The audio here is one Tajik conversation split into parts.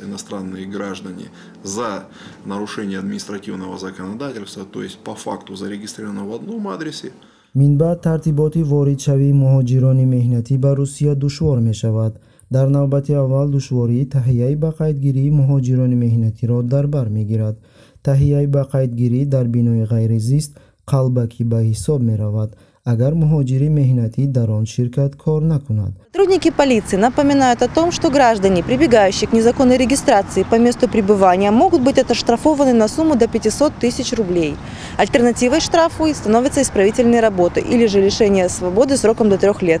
иностранные граждане за нарушение административного законодательства, то есть по факту зарегистрированы в одном адресе. минбаъд тартиботи воридшавии муҳоҷирони меҳнатӣ ба русия душвор мешавад. Дар навбати аввал душвории таҳияи ба қайдгирии муҳоҷирони меҳнатиро дар бар мегирад. Таҳияи ба қайдгирӣ дар бинои ғайризист қалбакӣ ба ҳисоб меравад агар муҳоҷири меҳнатӣ дар он ширкат кор накунад. Сотрудники полиции напоминают о том что граждане прибегающие к незаконной регистрации по месту пребывания могут быть отоштрафованы на сумму до 500 тысяч рублей. Альтернативой штрафу становятся исправительные работы или же лишение свободы сроком до трех лет.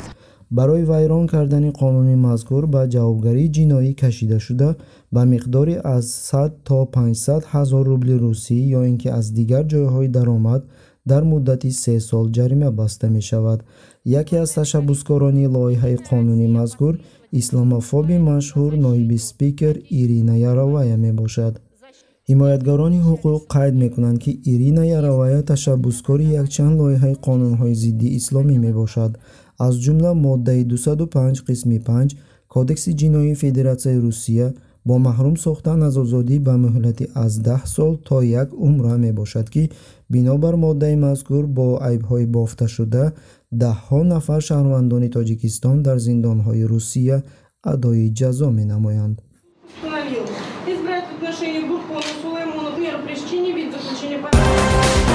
Барои вайрон кардани қонуни мазкур ба ҷавобгарии ҷиноӣ кашида шуда ба миқдори аз 100 то 500 ҳазор рубли русӣ ё ин ки аз дигар ҷойҳои даромад дар муддати се сол ҷарима баста мешавад. Яке аз ташаббускорони лоиҳаи қонуни мазкур исломофоби машҳур ноиби спикер ирина яровая мебошад. Ҳимоятгарони ҳуқуқ қайд мекунанд ки ирина яровая ташаббускори якчанд лоиҳаи қонунҳои зидди исломӣ мебошад. Аз ҷумла моддаи 205 қисми 5 кодекси ҷиноии федератсияи русия бо маҳрум сохтан аз озодӣ ба муҳлати аз 10 сол то як умра мебошад ки бинобар моддаи мазкур бо айбҳои бофташуда даҳҳо нафар шаҳрвандони тоҷикистон дар зиндонҳои русия адои ҷазо менамоянд. Отношению к Буркону Сулеймону, например, причине вид заключения